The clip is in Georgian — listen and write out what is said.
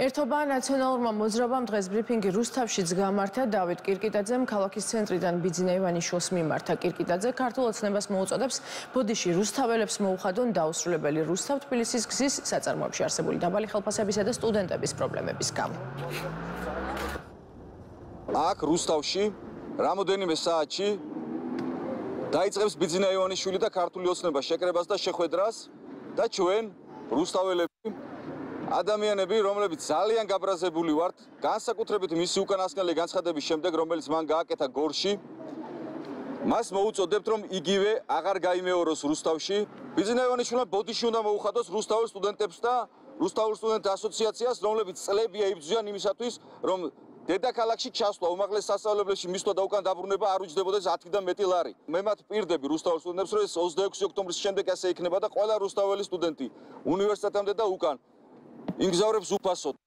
ერთობა ნაციონალურმა მოძრაობამ დღეს ბრიფინგი რუსთავშიც გამართა. დავით კირკიტაძემ ქალაქის ცენტრიდან ბიძინა ივანიშვილს მიმართა. კირკიტაძე ქართულ ოცნებას მოუწოდებს ბოდიში რუსთაველებს მოუხადონ დაუსრულებელი რუსთავ თბილისის გზის საწარმოებში არსებული დაბალი ხელფასებისა და სტუდენტების პრობლემების გამო. აქ რუსთავში რამოდენიმე საათში დაიწყებს ბიძინა ივანიშვილი და ქართული ოცნება შეკრებას და შეხვედრას და ჩვენ რუსთაველები ადამიანები, რომლებიც ძალიან გაბრაზებული ვართ, განსაკუთრებით მისი უკანასკნელი განცხადების შემდეგ, რომელიც მან გააკეთა გორში, მას მოუწოდებთ, რომ იგივე აღარ გაიმეოროს რუსთავში. ბიზნესმენებმა ბოდიში უნდა მოუხადოს რუსთაველ სტუდენტებს და რუსთაველ სტუდენტ ასოციაციას, რომლებიც წლებია იბრძვიან იმისათვის, რომ დედაქალაქში ჩასვლა უმაღლეს სასწავლებლებში მისვლა და უკან დაბრუნება არ უჯდებოდეს 10-დან მეტი ლარი. მე მათ პირდები რუსთაველ სტუდენტებს, რომ ეს 26 ოქტომბრის შემდეგ ასე იქნება და ყველა რუსთაველი სტუდენტი უნივერსიტეტამდე და უკან იმგზავრებს უფასოდ